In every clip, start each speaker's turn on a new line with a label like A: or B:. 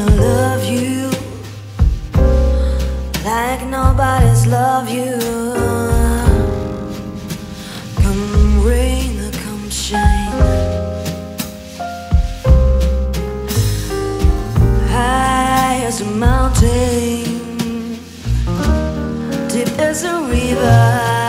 A: gonna love you like nobody's love you. Come rain or come shine. High as a mountain, deep as a river.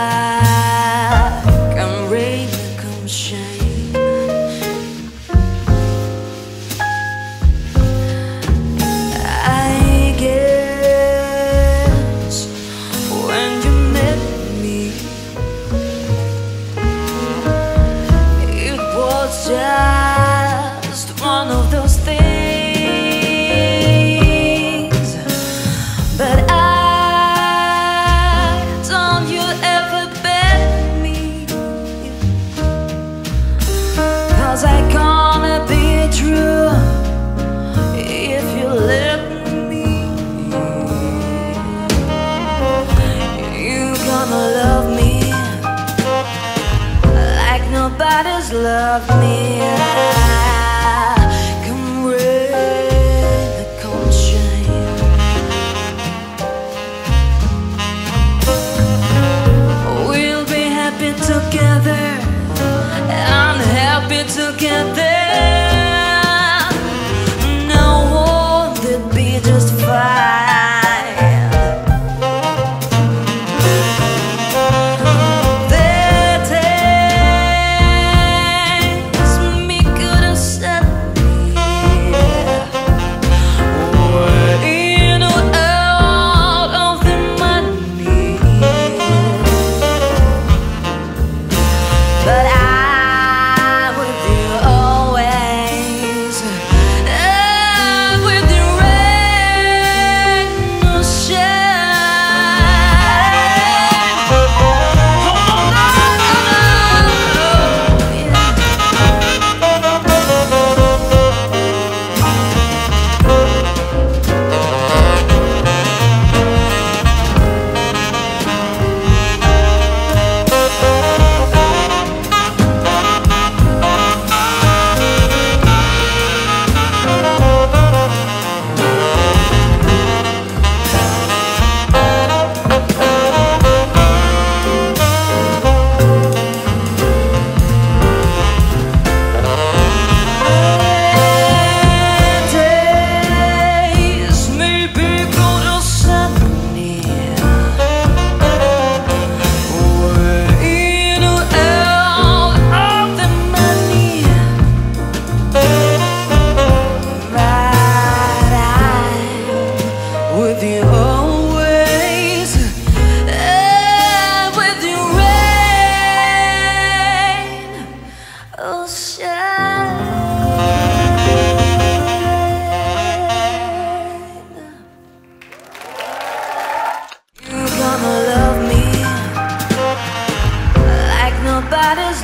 A: does love me.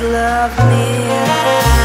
A: love me.